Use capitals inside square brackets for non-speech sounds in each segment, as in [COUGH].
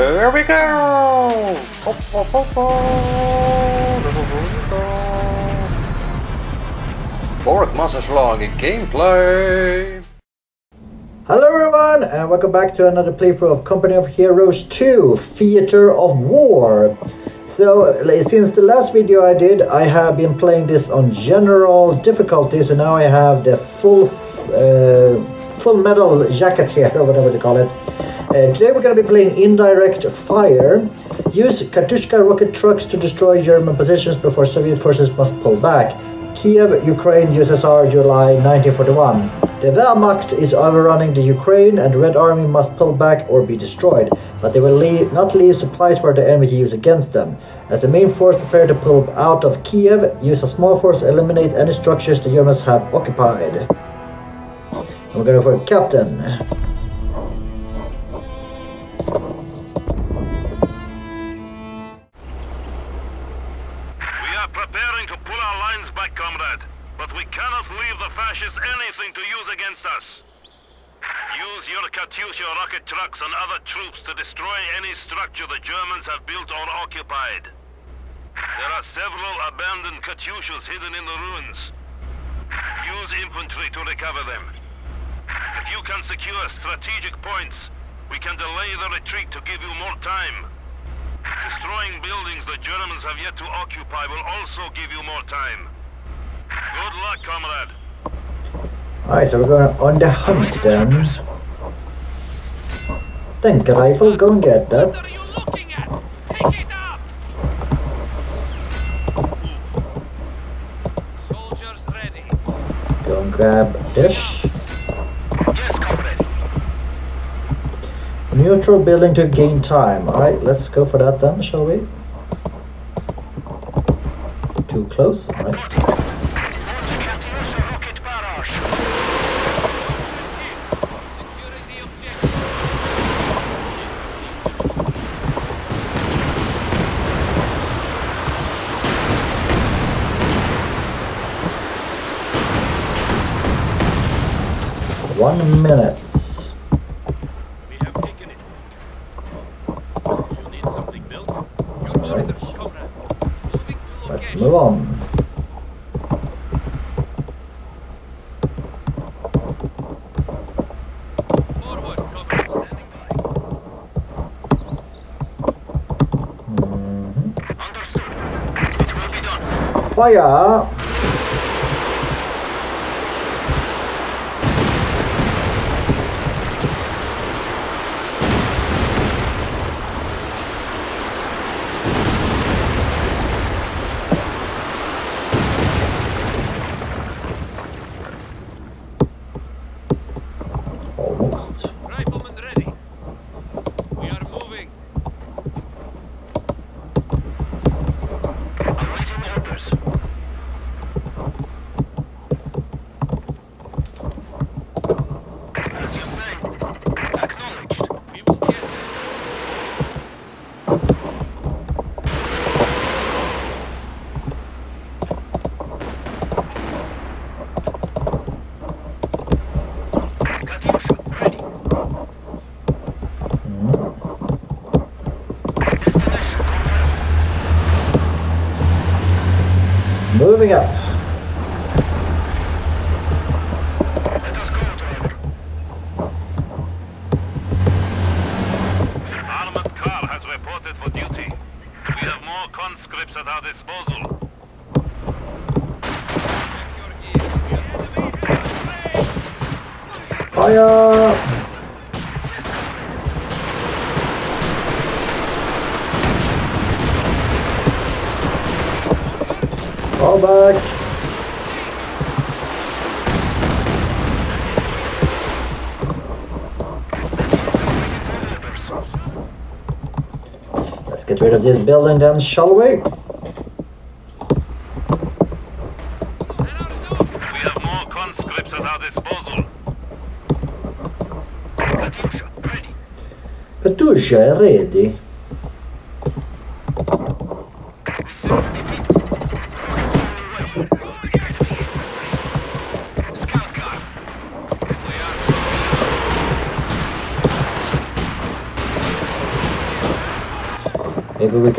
Here we go! Fourth Massaslag gameplay! Hello everyone and welcome back to another playthrough of Company of Heroes 2 Theater of War. So since the last video I did I have been playing this on general difficulty so now I have the full uh, full metal jacket here or [LAUGHS] whatever they call it. Uh, today we're going to be playing indirect fire. Use Katyusha rocket trucks to destroy German positions before Soviet forces must pull back. Kiev, Ukraine, USSR, July 1941. The Wehrmacht is overrunning the Ukraine and the Red Army must pull back or be destroyed, but they will leave, not leave supplies for the enemy to use against them. As the main force prepare to pull out of Kiev, use a small force to eliminate any structures the Germans have occupied. We're going for Captain. But we cannot leave the fascists anything to use against us. Use your Katyusha rocket trucks and other troops to destroy any structure the Germans have built or occupied. There are several abandoned Katyushas hidden in the ruins. Use infantry to recover them. If you can secure strategic points, we can delay the retreat to give you more time. Destroying buildings the Germans have yet to occupy will also give you more time. Good luck, comrade. Alright, so we're going on the hunt then. Tank rifle, go and get that. What are you looking at? Pick it up! Soldiers ready. Go and grab this. Yes, comrade. Neutral building to gain time. Alright, let's go for that then, shall we? Too close, alright. minutes. We have taken it. You need something built? You know right. the Let's move on. Mm-hmm. Fire! Get rid of this building then, shall we? We have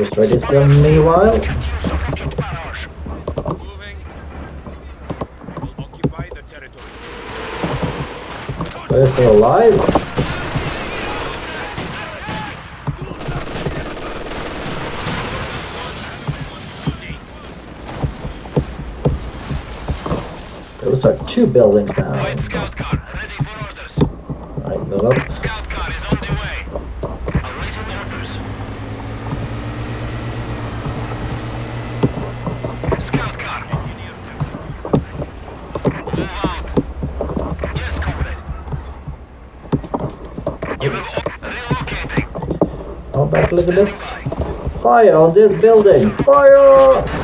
Destroy this building meanwhile. Are still alive? Those are two buildings now. Fire on this building! Fire!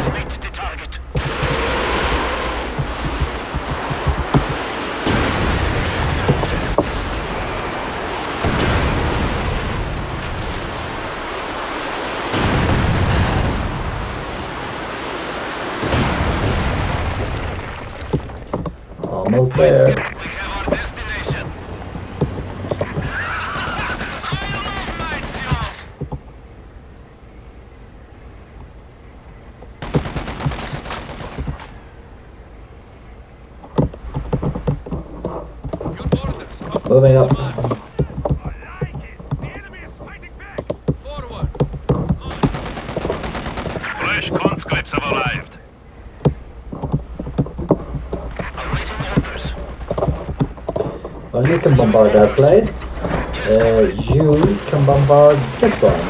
Well, you can bombard that place. Uh, you can bombard this one.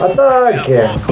Attack!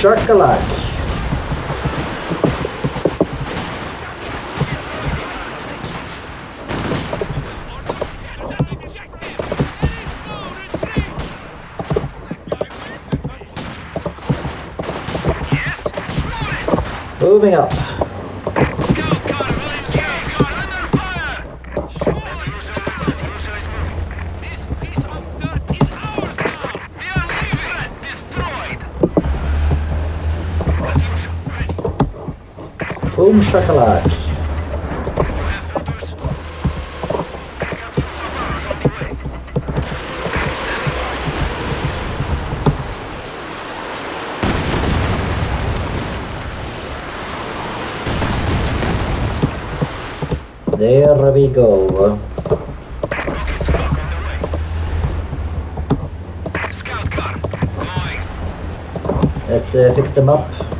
Shakalak. Moving up. Boom shakalak. There we go. Let's uh, fix them up.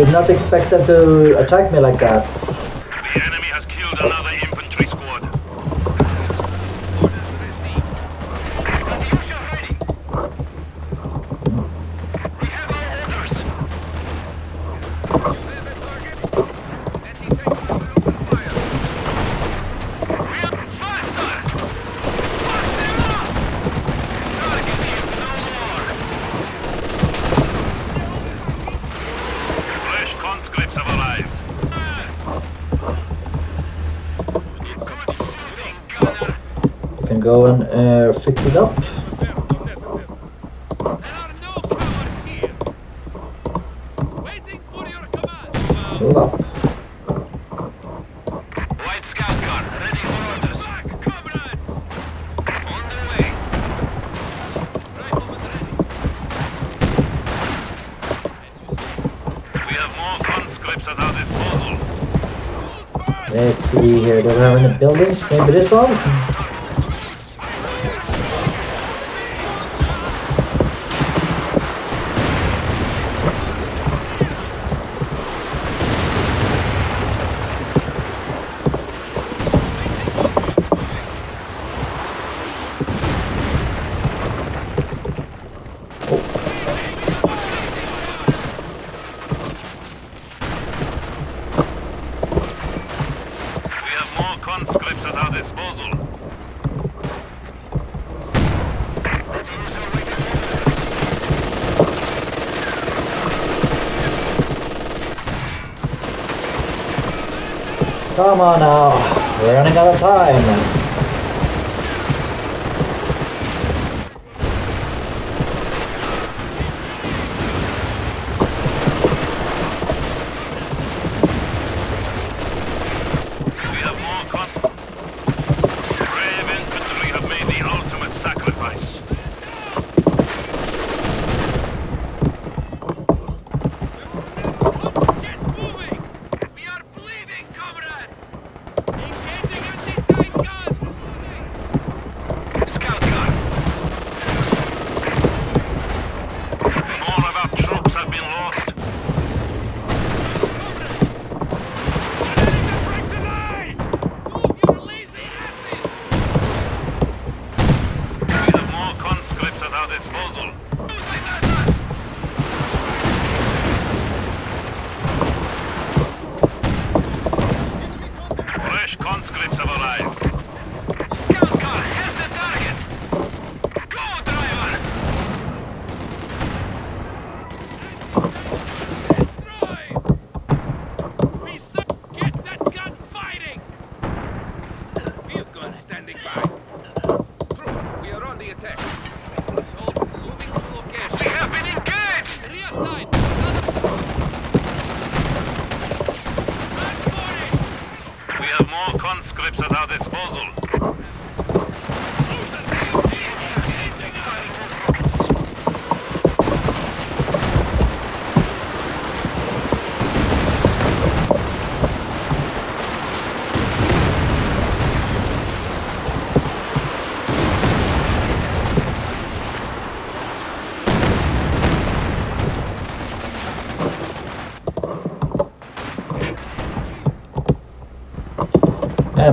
Did not expect them to attack me like that. Let's see here. Do we have any buildings? Maybe this one? Come on now. We're running out of time.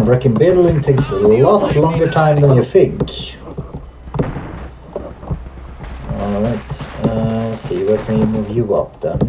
Brick building takes a lot longer time than you think. Alright, uh, see, where can we move you up then?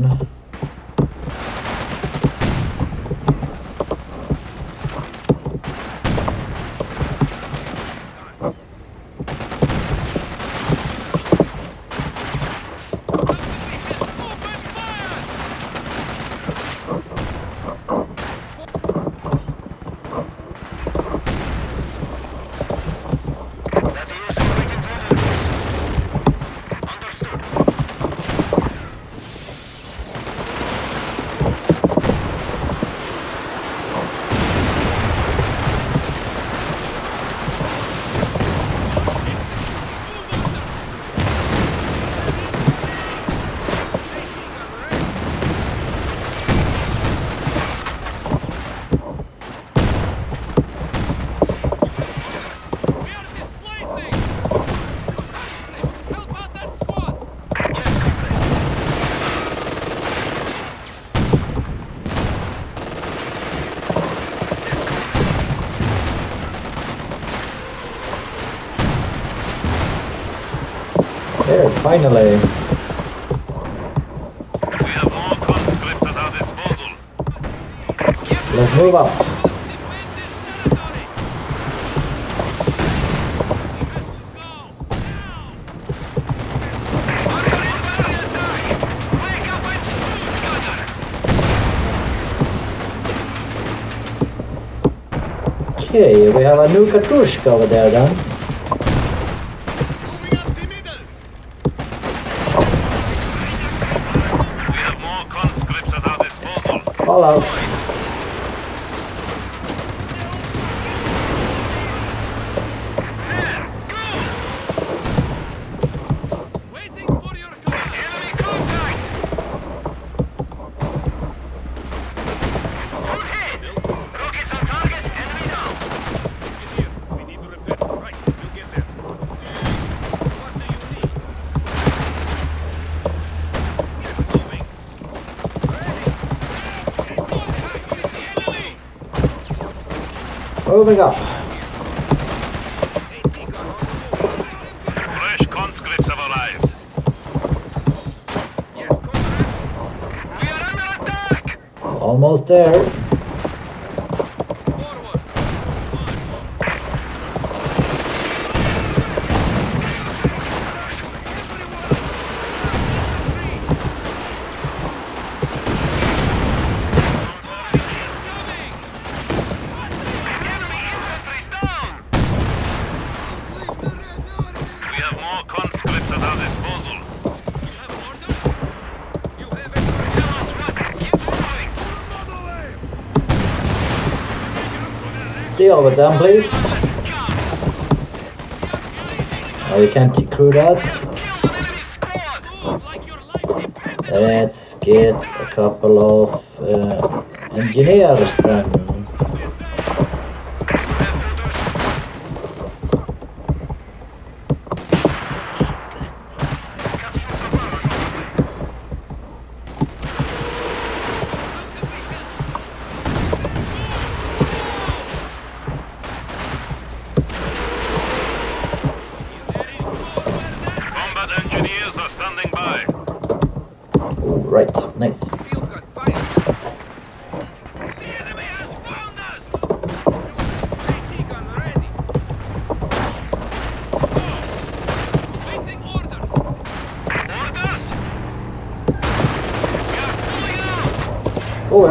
Finally. We have more conscripts at our disposal. Let's move up. Okay, we have a new Katyusha over there then. Moving up. Fresh conscripts have arrived. Yes, Almost there. Over please. Oh, you can't crew that. Let's get a couple of uh, engineers then.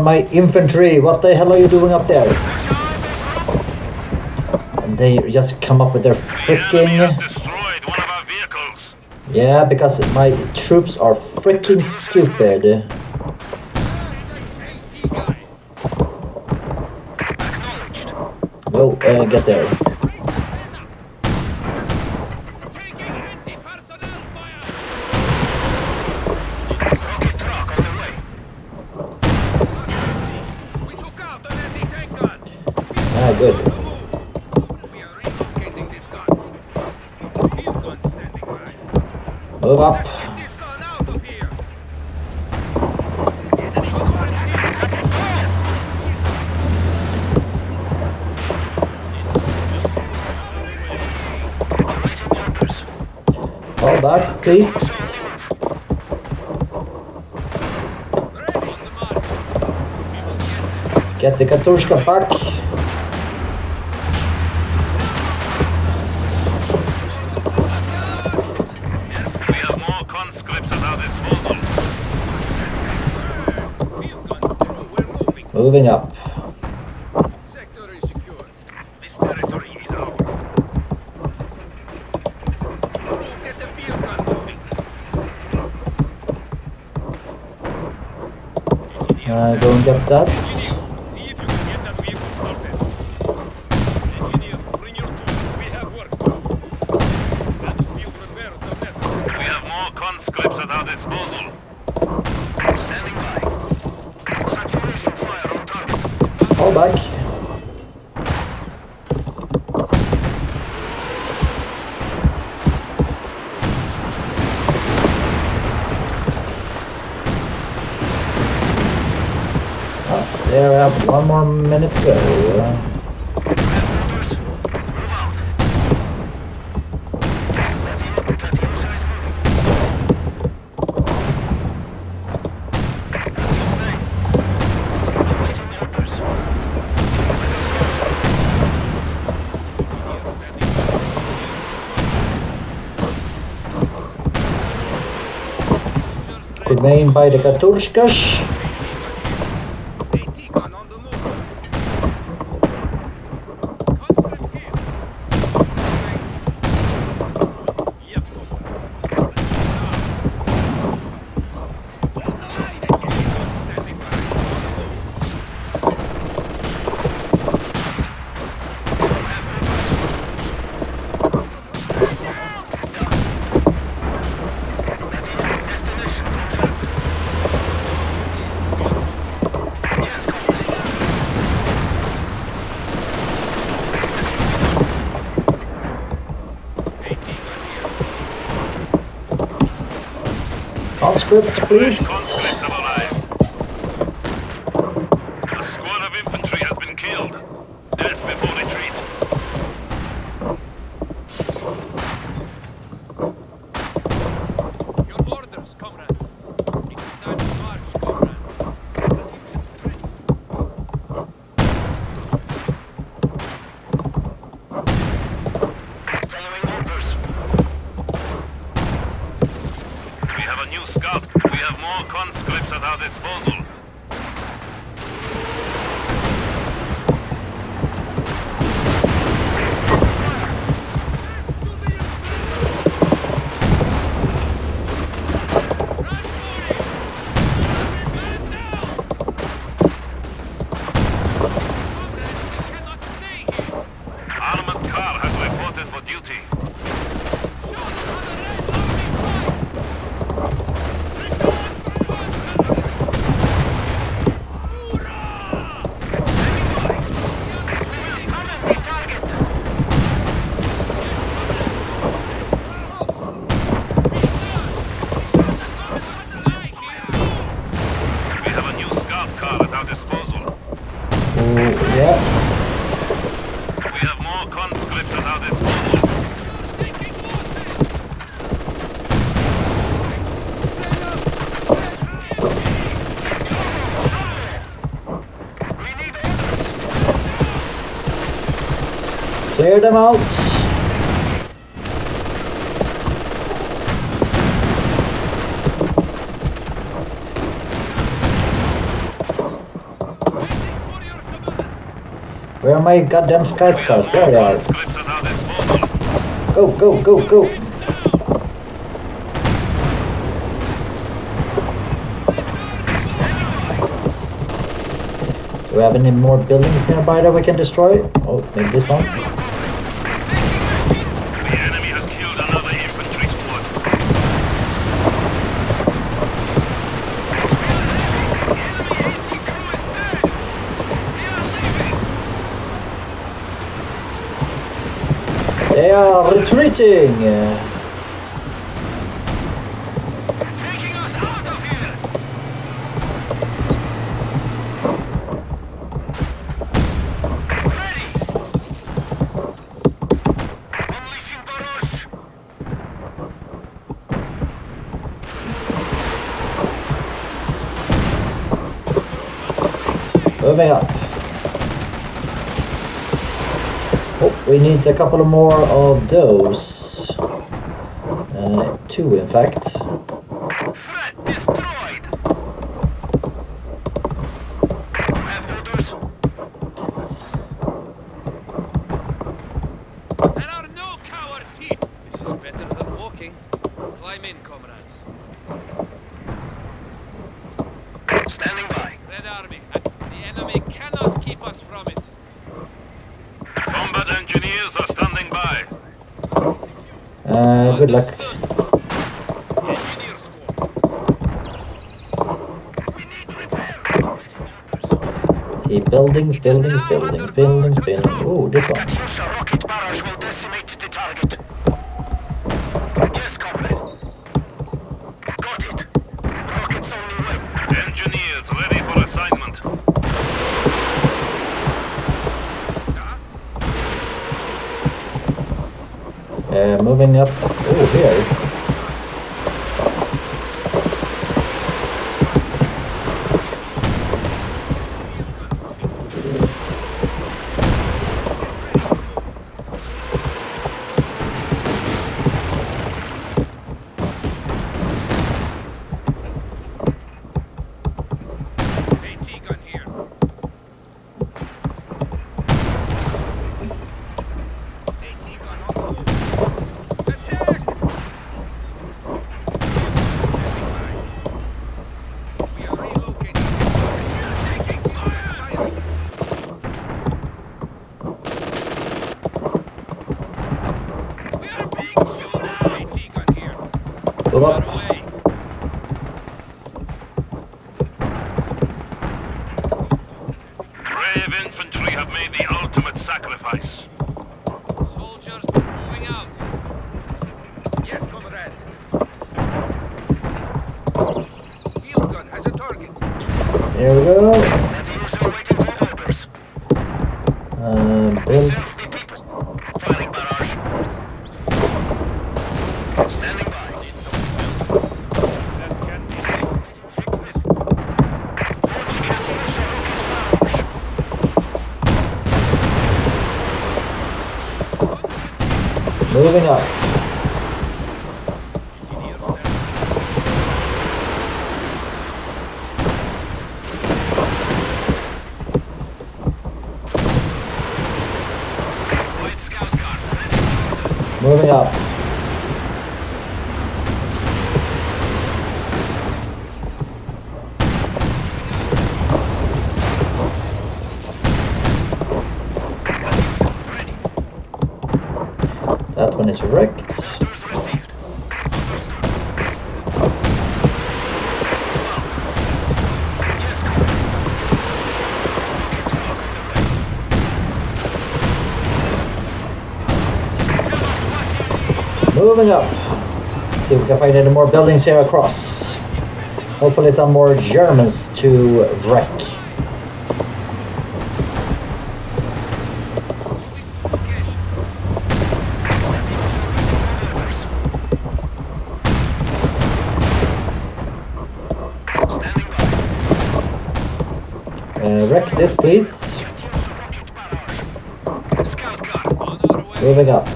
are my infantry. What the hell are you doing up there? And they just come up with their freaking... Yeah, because my troops are freaking stupid. Go, uh, get there. good. Move up. Fall back, please. Get the Katurska back. Moving up. Uh, don't get that. Main by the Katurskas. Notes, please. for duty. Them out. Where are my goddamn scout cars? There they are. Go, go, go, go. Do we have any more buildings nearby that we can destroy? Oh, maybe this one. Barosh! Moving up. Oh, we need a couple more of those. Uh, two, in fact. Threat destroyed! Have orders? There are no cowards here. This is better than walking. Climb in, comrades. Standing by. Red Army. The enemy cannot keep us from it. Combat engineers are standing by. Uh, good luck. Engineer squad. See, buildings, buildings, buildings, buildings, buildings. Oh, this one. Rocket barrage will decimate Moving up. Engineer Moving up. See if we can find any more buildings here across. Hopefully some more Germans to wreck. Uh, wreck this, please. Moving up.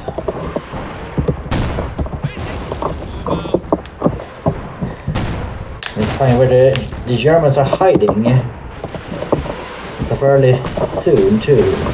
Let's find where the, the Germans are hiding. Fairly soon too.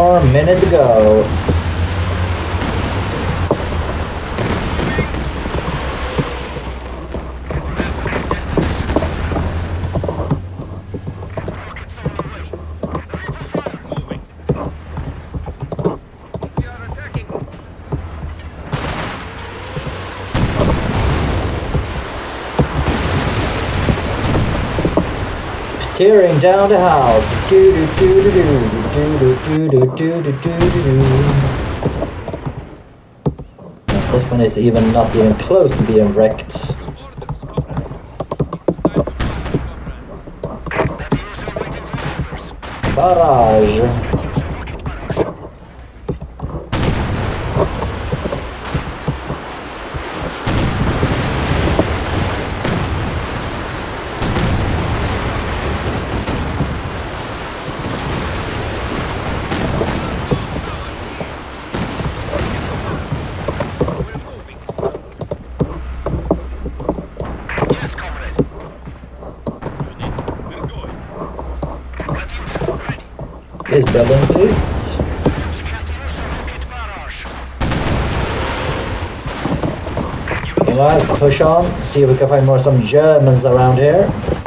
More minute to go. Tearing down the house. Do do do do do do do do do do do do do. This one is even not even close to being wrecked. Your orders, comrade. It's time to fire, comrade. That user waiting for orders. Barrage. Rocket barrage. We're moving. Yes, comrade. Units, we're going. Katyusha ready. This building, please. What? Push on. See if we can find more some Germans around here.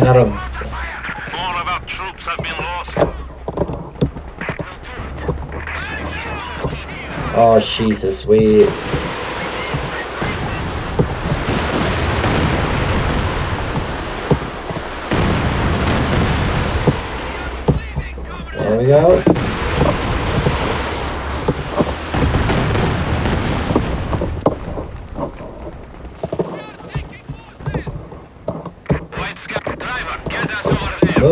Running out of. More of our troops have been lost. We'll do it. Oh, Jesus, we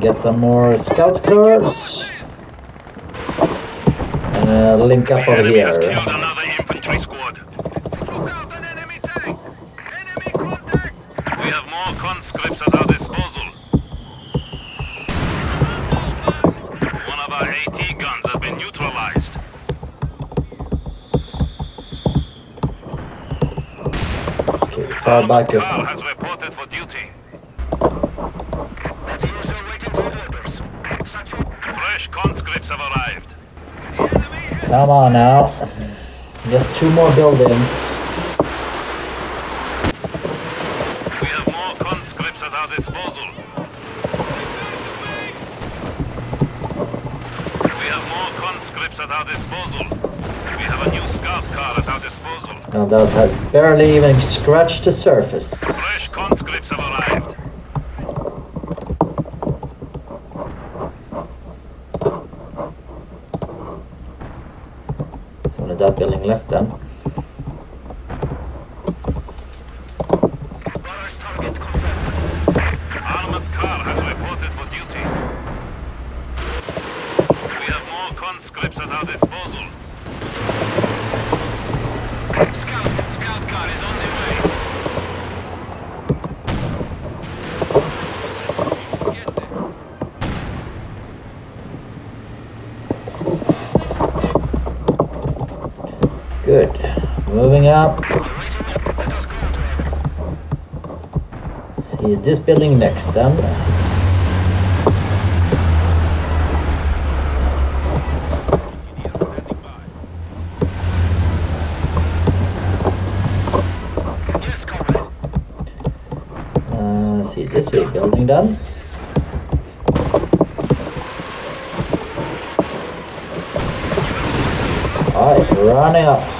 Get some more scout cars. And uh, link up over here. killed another infantry squad. Took out an enemy tank! Enemy contact! We have more conscripts at our disposal. One of our AT guns has been neutralized. Okay, fall back Come on now. Just two more buildings. We have more conscripts at our disposal. We have more conscripts at our disposal. We have a new scout car at our disposal. Now that had barely even scratched the surface. This building next then. Uh, see this way building done. Alright, running up.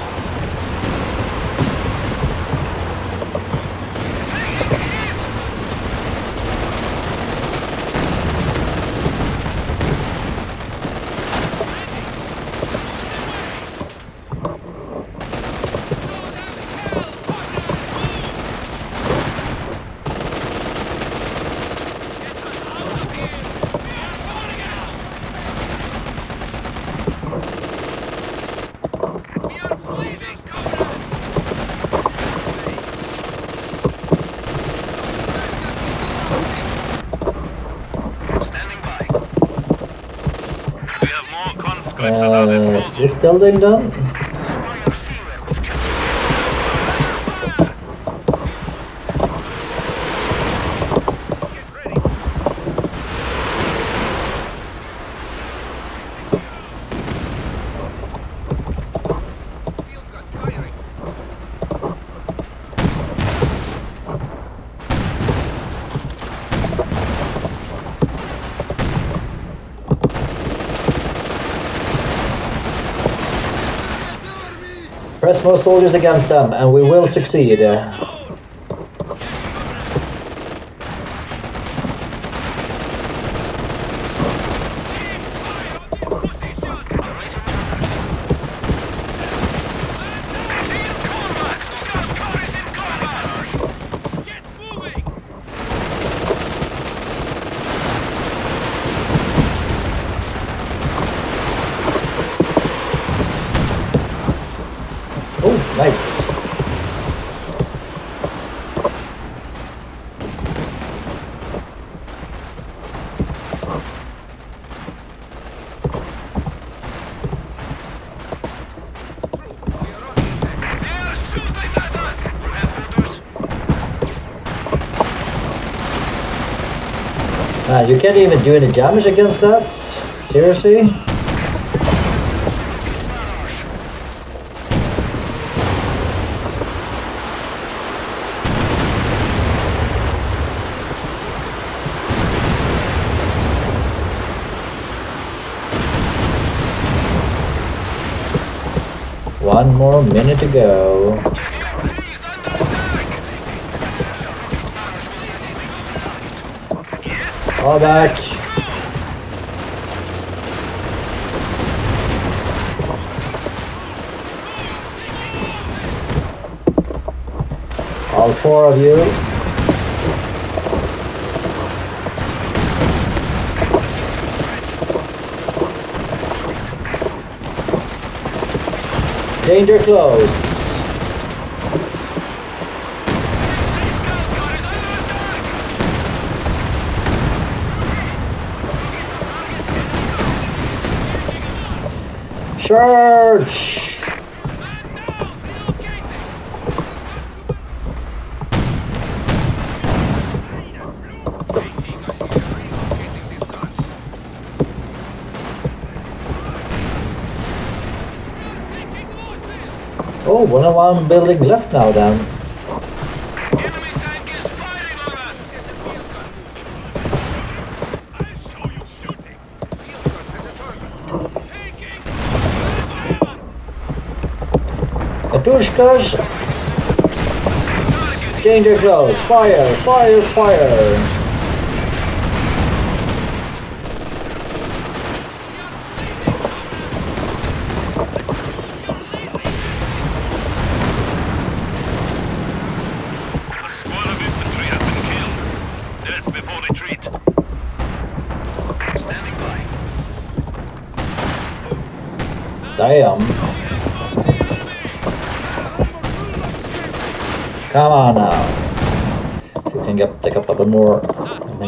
Standing by. We have more conscripts at our Uh, building done. More soldiers against them and we will succeed. Uh, you can't even do any damage against that? Seriously? One more minute to go. Fall back. All four of you. Danger close. Charge! Oh, one on one building left now then. Katushkas! Danger close! Fire! Fire! Fire!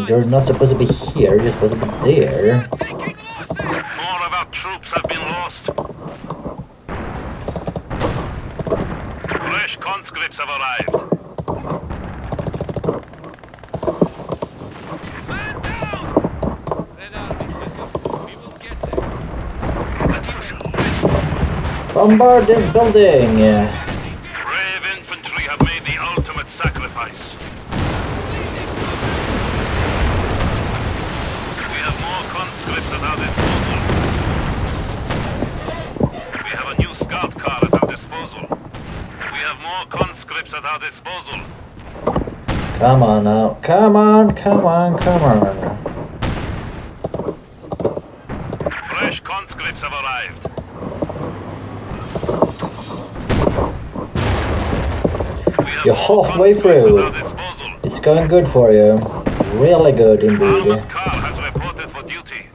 You're not supposed to be here, you're supposed to be there. More of our troops have been lost. Fresh conscripts have arrived. Man down! We will get there. Bombard this building! Our disposal. Come on now. Come on, come on, come on. Fresh conscripts have arrived. Have You're halfway through. At our disposal. It's going good for you. Really good indeed. Armored car has reported for duty.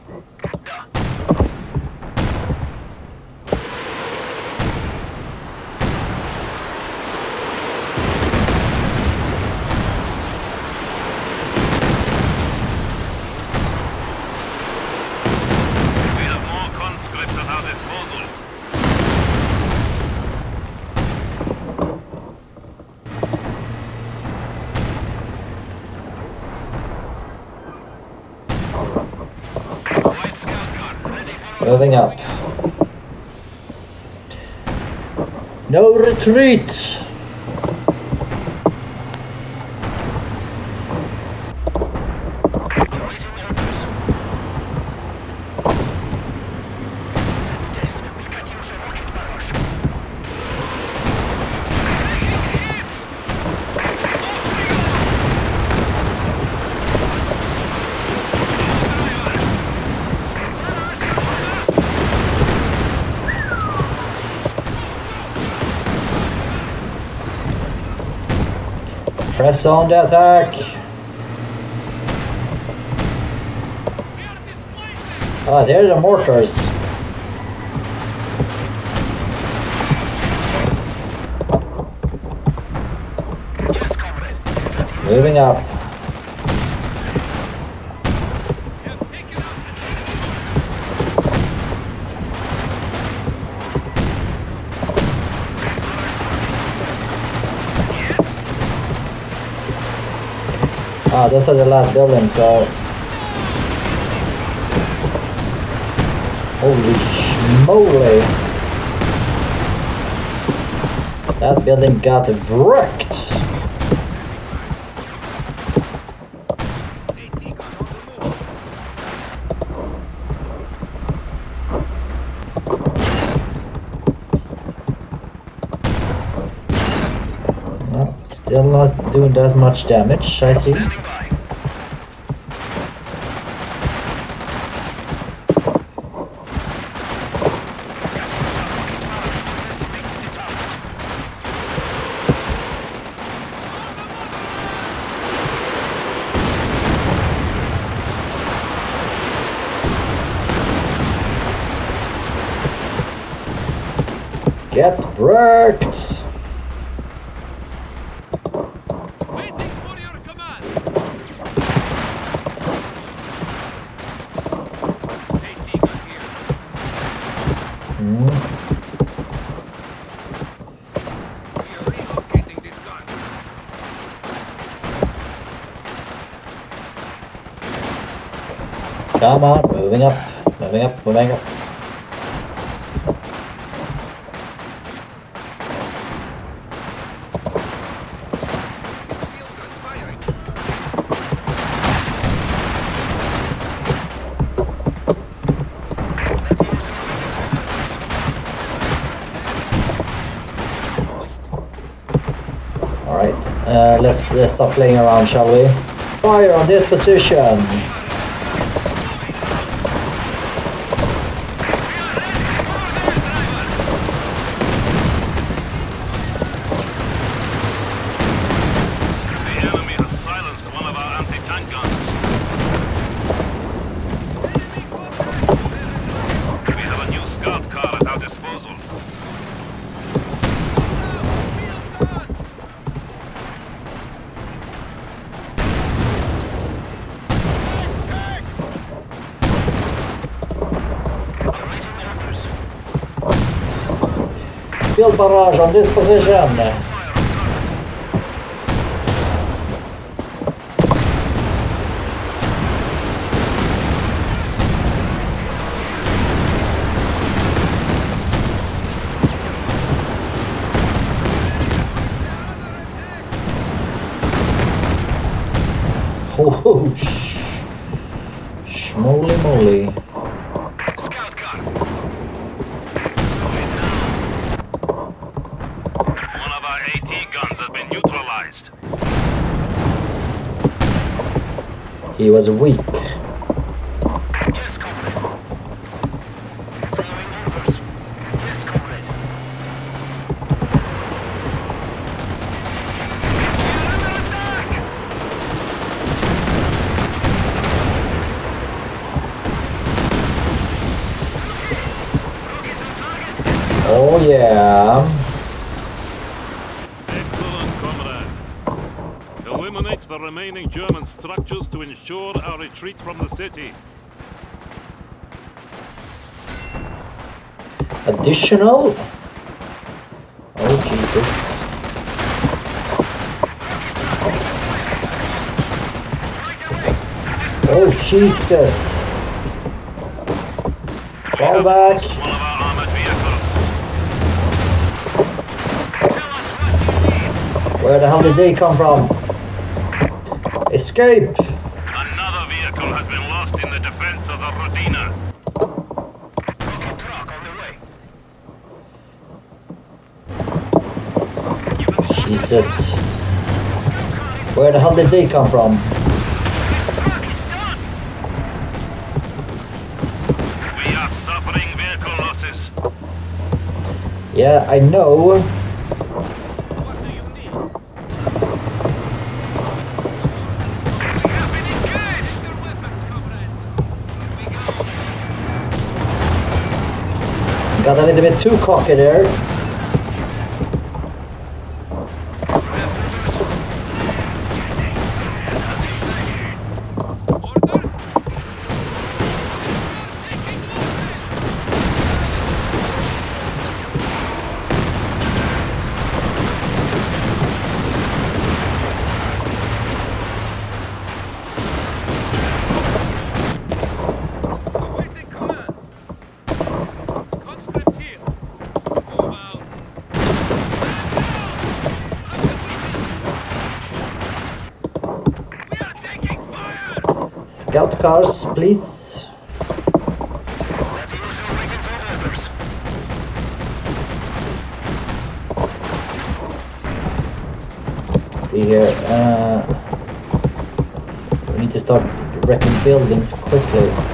We have more conscripts at our disposal. White scout car, ready for Moving up. No retreat! The attack! Ah, there are the mortars. Moving up. Ah, those are the last buildings, so... Holy schmoly! That building got wrecked! No, still not doing that much damage, I see. Let's uh, stop playing around, shall we? Fire on this position! Field barrage on this was weak. Oh yeah. Excellent, comrade. Eliminate the remaining German structures to ensure our retreat from the city. Additional? Oh Jesus. Oh Jesus. Fall back. Where the hell did they come from? Escape! Another vehicle has been lost in the defense of the Rodina. Rocket truck on the way. Jesus. Where the hell did they come from? We are suffering vehicle losses. Yeah, I know. A little bit too cocky there. Scout cars, please. See here. Uh, we need to start wrecking buildings quickly.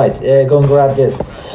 right, uh, go and grab this.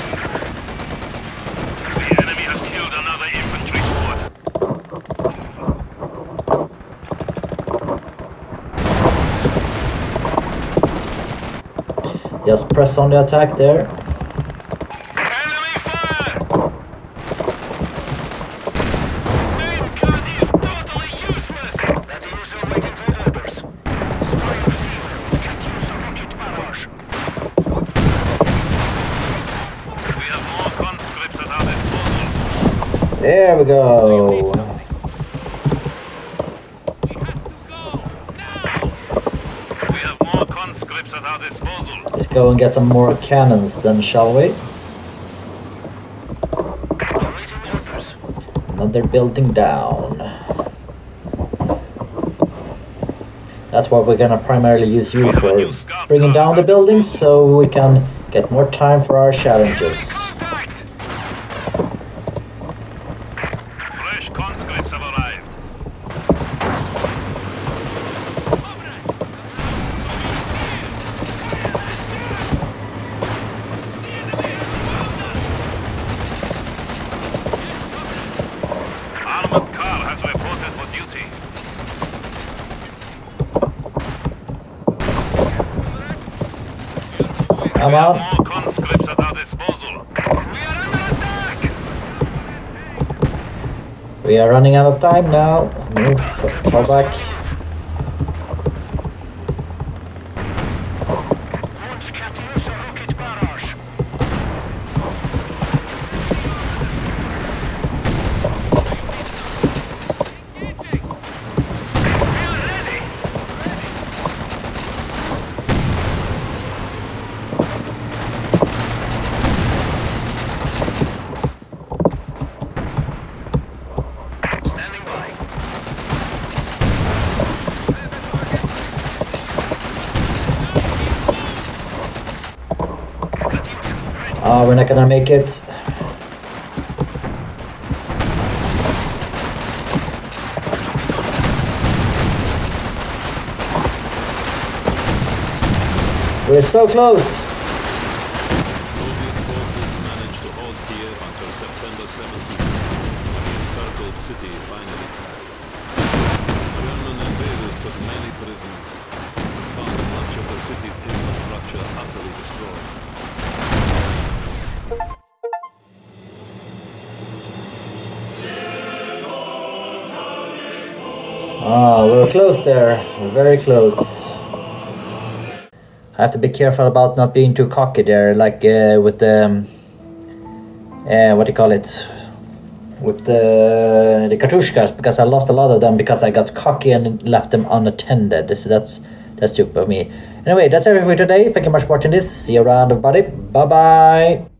just press on the attack there. get some more cannons then, shall we? Another building down. That's what we're gonna primarily use you for. Bringing down the buildings so we can get more time for our challenges. come out. More conscripts at our disposal. We are running out of time now. Move, fall back. we're not gonna make it. We're so close. Very close. I have to be careful about not being too cocky there, like uh, with the um, uh, what do you call it? With the the katushkas, because I lost a lot of them because I got cocky and left them unattended. So that's that's stupid of me. Anyway, that's everything for today. Thank you much for watching this. See you around, everybody. Bye bye.